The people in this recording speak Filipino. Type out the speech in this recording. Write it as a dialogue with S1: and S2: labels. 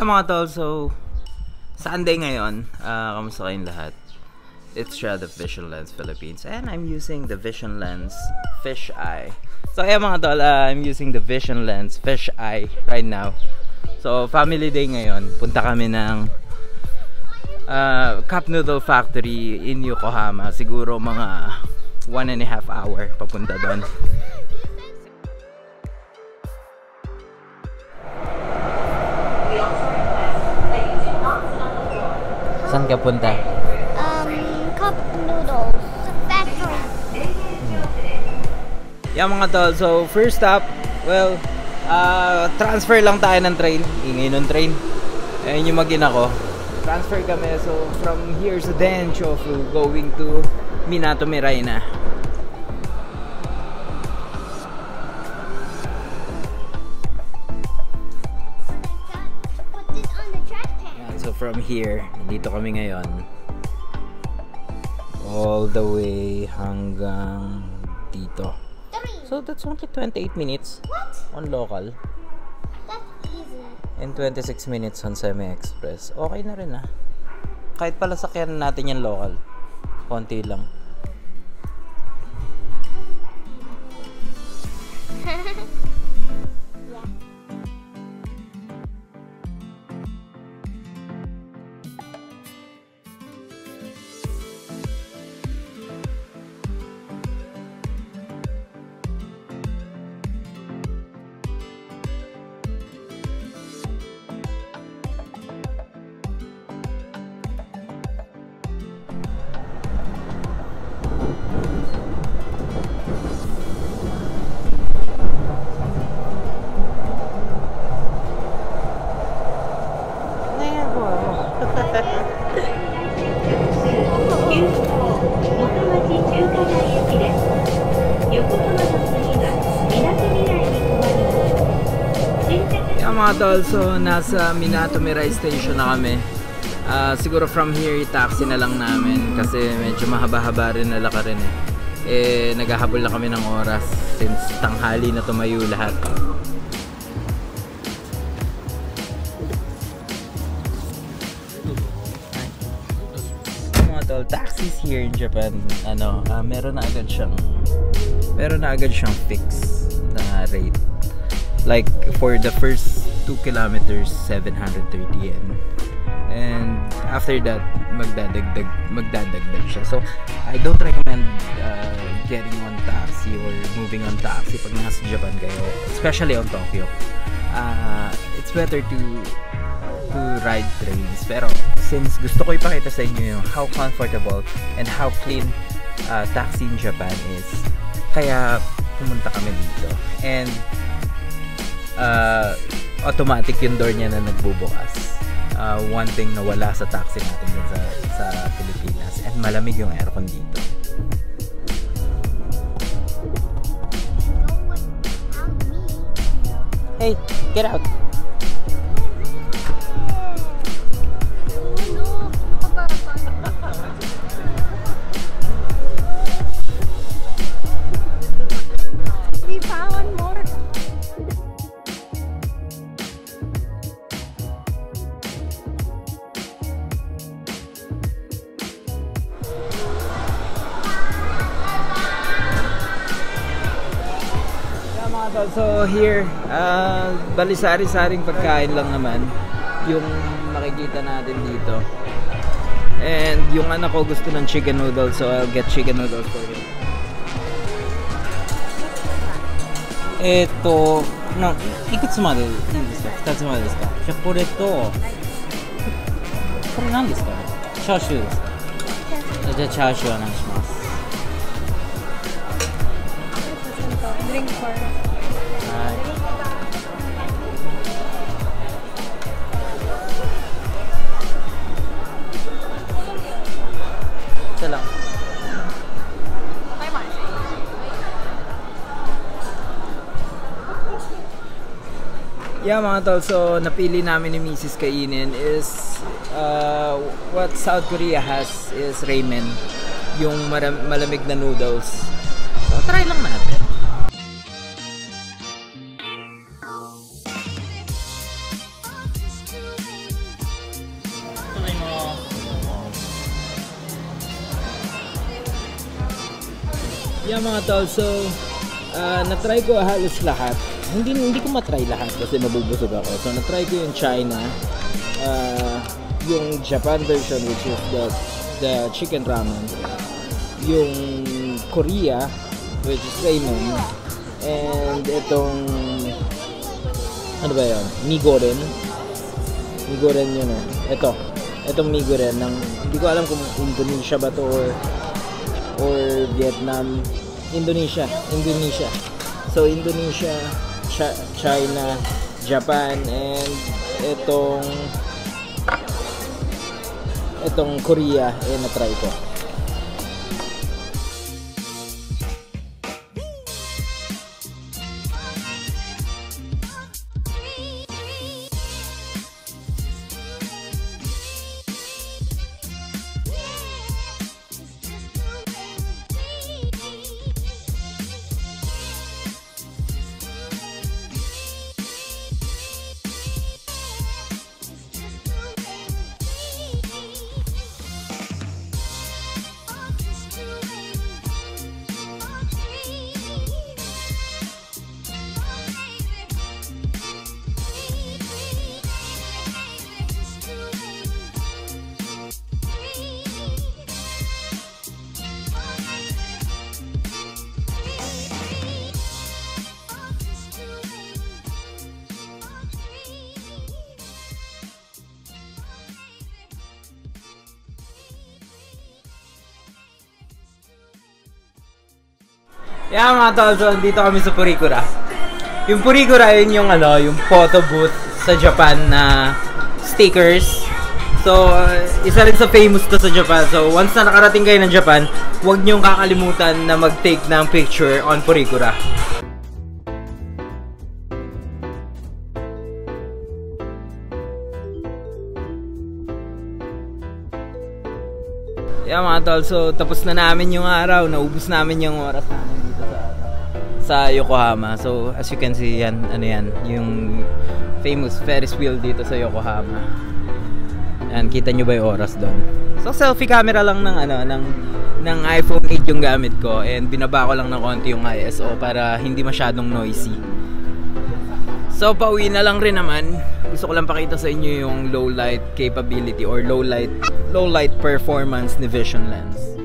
S1: Yeah mga tol, so Sunday ngayon. Uh, kamusta kayong lahat? It's Shred of Vision Lens Philippines and I'm using the Vision Lens Fish Eye. So yeah mga tol, uh, I'm using the Vision Lens Fish Eye right now. So family day ngayon. Punta kami ng uh, Cup Noodle Factory in Yokohama. Siguro mga one and a half hour papunta doon. Ka punta?
S2: Um, cup noodles factory.
S1: Yeah mga tol, so first stop, well, uh, transfer lang tayo ng train. Ingay ng train. Ayun yung magina ko. Transfer kami, so from here sa Denchofu, going to Minato Mirai from here, dito kami ngayon. All the way hanggang dito. So that's only 28 minutes
S2: What?
S1: on local.
S2: That's easy.
S1: And 26 minutes on semi-express. Okay na rin ah. Kahit pala sakyan natin yung local. Konti lang.
S3: 新着
S1: Yung mga tol, so nasa Minato Mirai Station na kami. Ah, siguro from here, taxi na lang namin kasi medyo mahaba-haba rin na laka rin eh. Eh, naghahabol na kami ng oras since tanghali na tumayo lahat. mga tol, taxis here in Japan, ano, ah, meron na agad siyang meron na agad siyang fix na rate. Like for the first 2 kilometers, 730 yen. And after that, magdadagdag magdadagdag siya. So, I don't recommend uh, getting on taxi or moving on taxi pag nasa Japan kayo, especially on Tokyo. Uh, it's better to to ride trains. Pero since gusto ko ipakita sa inyo yung how comfortable and how clean uh, taxi in Japan is, kaya pumunta kami dito. And uh, automatic yung door niya na nagbubukas. Uh, one thing na wala sa taxi natin dun sa, sa Pilipinas. And malamig yung aircon dito. Hey, get out! mga tol, so here, uh, bali sari-saring pagkain lang naman yung makikita natin dito. And yung anak ko gusto ng chicken noodles, so I'll get chicken noodles for him. Eto, no, ikutsu made desu ka? Itatsu made desu ka? Je ko re to, kore nan desu ka? Chashu desu ka? じゃあチャーシューお願いします。
S2: Drink
S1: はい。Isa lang. Yeah mga tol, so napili namin ni Mrs. kainin is uh, what South Korea has is ramen, yung malamig na noodles. So try lang natin. Yeah mga tol, so ah, na-try ko halos lahat. Hindi hindi ko matry lahat kasi mabubusog ako. So na-try ko yung China, ah, yung Japan version which is the the chicken ramen, yung Korea which is ramen, and itong ano ba yun? Migoren. Migoren yun eh. Ito. Itong Migoren ng hindi ko alam kung Indonesia ba to or or Vietnam. Indonesia. Indonesia. So Indonesia, Chi- China, Japan, and itong itong Korea eh na-try ko. Yeah mga tol, so dito kami sa Purikura. Yung Purikura, yun yung ano, yung photo booth sa Japan na stickers. So, uh, isa rin sa famous to sa Japan. So, once na nakarating kayo ng Japan, huwag niyong kakalimutan na mag-take ng picture on Purikura. Yeah mga tol, so tapos na namin yung araw, naubos namin yung oras namin sa Yokohama. So as you can see yan, ano yan, yung famous Ferris wheel dito sa Yokohama. Yan, kita nyo ba yung oras doon? So selfie camera lang ng ano, ng ng iPhone 8 yung gamit ko and binaba ko lang ng konti yung ISO para hindi masyadong noisy. So pauwi na lang rin naman. Gusto ko lang pakita sa inyo yung low light capability or low light low light performance ni Vision Lens.